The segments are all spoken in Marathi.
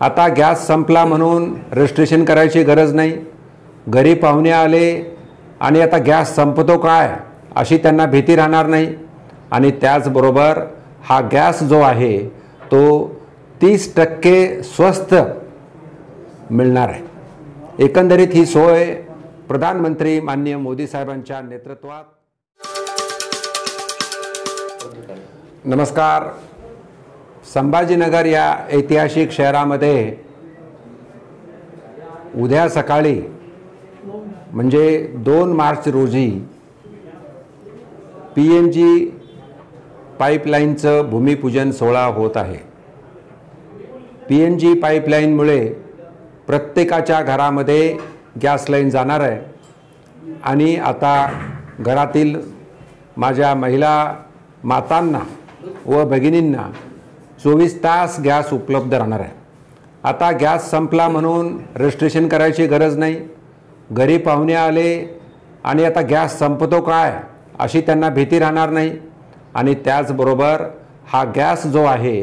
आता गॅस संपला म्हणून रजिस्ट्रेशन करायची गरज नाही. घरी पाहुणे आले आणि आता गॅस संपतो काय अशी त्यांना भीती राहणार नाही. आणि त्याचबरोबर हा गॅस जो आहे तो तीस टक्के स्वस्त मिळणार आहे. एकंदरीत ही सोय प्रधानमंत्री माननीय मोदी साहेबांच्या नेतृत्वात. नमस्कार. संभाजीनगर या ऐतिहासिक शहरामध्ये उद्या सकाळी म्हणजे दोन मार्च रोजी पी एन जी पाईपलाईनचं भूमिपूजन सोहळा होत आहे. पी एन जी पाईपलाईनमुळे प्रत्येकाच्या घरामध्ये गॅस लाईन जाणार आहे आणि आता घरातील माझ्या महिला मातांना व भगिनींना चोवीस तास गॅस उपलब्ध राहणार आहे. आता गॅस संपला म्हणून रजिस्ट्रेशन करायची गरज नाही. घरी पाहुणे आले आणि आता गॅस संपतो काय अशी त्यांना भीती राहणार नाही. आणि त्याचबरोबर हा गॅस जो आहे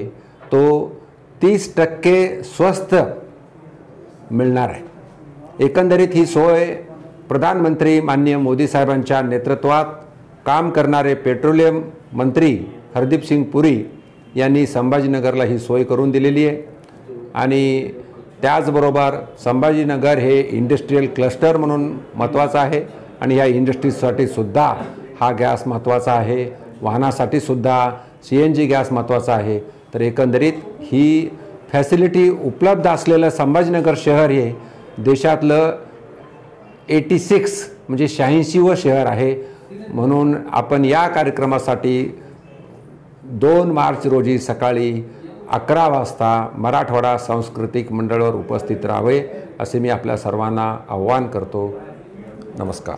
तो तीस टक्के स्वस्त मिळणार आहे. एकंदरीत ही सोय प्रधानमंत्री माननीय मोदी साहेबांच्या नेतृत्वात काम करणारे पेट्रोलियम मंत्री हरदीप सिंग पुरी यांनी संभाजीनगरला ही सोय करून दिलेली आहे. आणि त्याचबरोबर संभाजीनगर हे इंडस्ट्रीयल क्लस्टर म्हणून महत्त्वाचं आहे. आणि ह्या इंडस्ट्रीजसाठी सुद्धा हा गॅस महत्त्वाचा आहे. वाहनासाठी सुद्धा सी एन जी गॅस महत्त्वाचा आहे. तर एकंदरीत ही फॅसिलिटी उपलब्ध असलेलं संभाजीनगर शहर हे देशातलं एटी सिक्स म्हणजे शहाऐंशीवं शहर आहे. म्हणून आपण या कार्यक्रमासाठी दोन मार्च रोजी सकाळी अकरा वाजता मराठवाडा सांस्कृतिक मंडळावर उपस्थित राहावे असे मी आपल्या सर्वांना आव्हान करतो. नमस्कार.